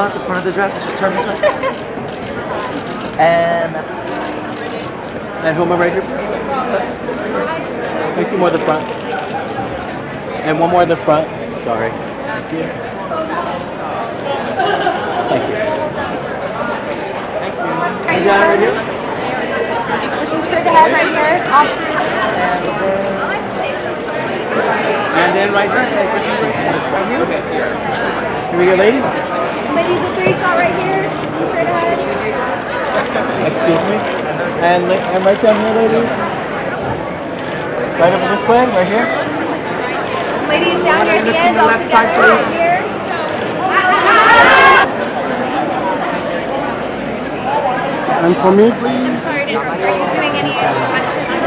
At the front of the dress, just turn this way. And that's. And Huma right here. Let me see more of the front. And one more in the front. Sorry. Thank you. Thank you. Hey, John, right here. Looking straight ahead right here. And then right here. Right here. Here we go, ladies. Ladies, the three shot right here. Straight ahead. Excuse me. And, li- and right down here, ladies. Right over this way, right here. Ladies down here at the Look to end. the all left side, together please. right here. And for me, please. Sorry to interrupt. Are you doing any questions?